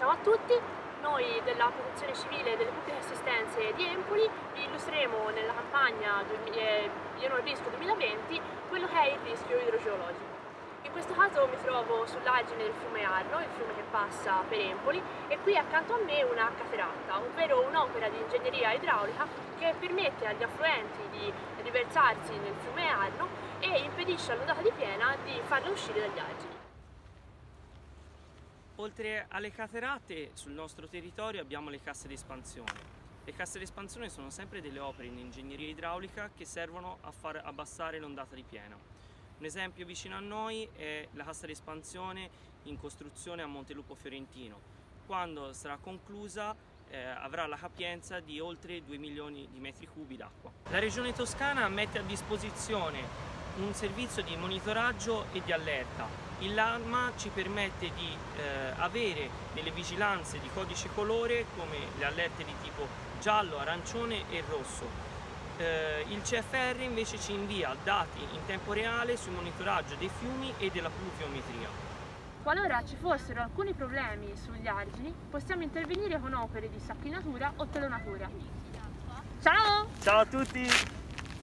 Ciao a tutti, noi della Protezione Civile delle Pubbliche Assistenze di Empoli vi illustreremo nella campagna Pieno al Rischio 2020 quello che è il rischio idrogeologico. In questo caso mi trovo sull'argine del fiume Arno, il fiume che passa per Empoli, e qui accanto a me una cateratta, ovvero un'opera di ingegneria idraulica che permette agli affluenti di riversarsi nel fiume Arno e impedisce all'ondata di piena di farla uscire dagli argini. Oltre alle caterate, sul nostro territorio abbiamo le casse di espansione. Le casse di espansione sono sempre delle opere in ingegneria idraulica che servono a far abbassare l'ondata di piena. Un esempio vicino a noi è la cassa di espansione in costruzione a Montelupo Fiorentino. Quando sarà conclusa eh, avrà la capienza di oltre 2 milioni di metri cubi d'acqua. La Regione Toscana mette a disposizione un servizio di monitoraggio e di allerta. Il LAMA ci permette di eh, avere delle vigilanze di codice colore come le allerte di tipo giallo, arancione e rosso. Eh, il CFR invece ci invia dati in tempo reale sul monitoraggio dei fiumi e della pluviometria. Qualora ci fossero alcuni problemi sugli argini, possiamo intervenire con opere di sacchinatura o telonatura. Ciao! Ciao a tutti!